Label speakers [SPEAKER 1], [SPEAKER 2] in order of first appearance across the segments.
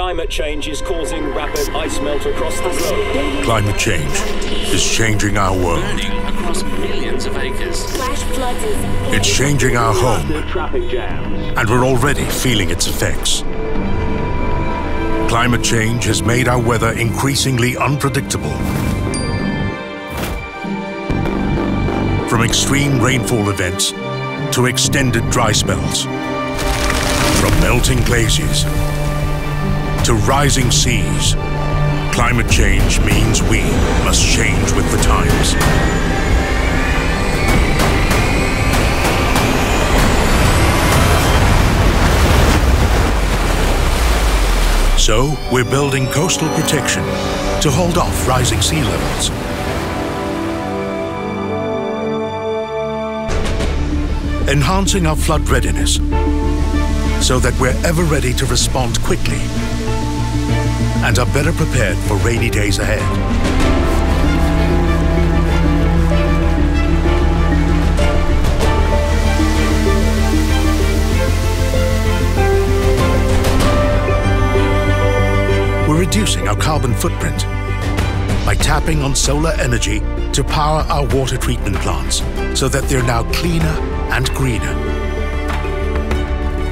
[SPEAKER 1] Climate change is causing rapid ice melt across the globe.
[SPEAKER 2] Climate change is changing our world.
[SPEAKER 3] Burning across millions of acres.
[SPEAKER 4] Flash floods.
[SPEAKER 2] It's changing our home,
[SPEAKER 1] Traffic jams.
[SPEAKER 2] and we're already feeling its effects. Climate change has made our weather increasingly unpredictable. From extreme rainfall events to extended dry spells. From melting glaciers to rising seas. Climate change means we must change with the times. So, we're building coastal protection to hold off rising sea levels. Enhancing our flood readiness so that we're ever ready to respond quickly and are better prepared for rainy days ahead. We're reducing our carbon footprint by tapping on solar energy to power our water treatment plants so that they're now cleaner and greener.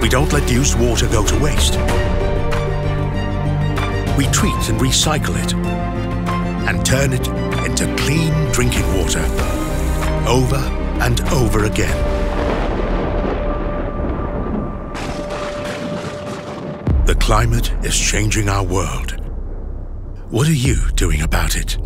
[SPEAKER 2] We don't let used water go to waste. We treat and recycle it and turn it into clean drinking water over and over again. The climate is changing our world. What are you doing about it?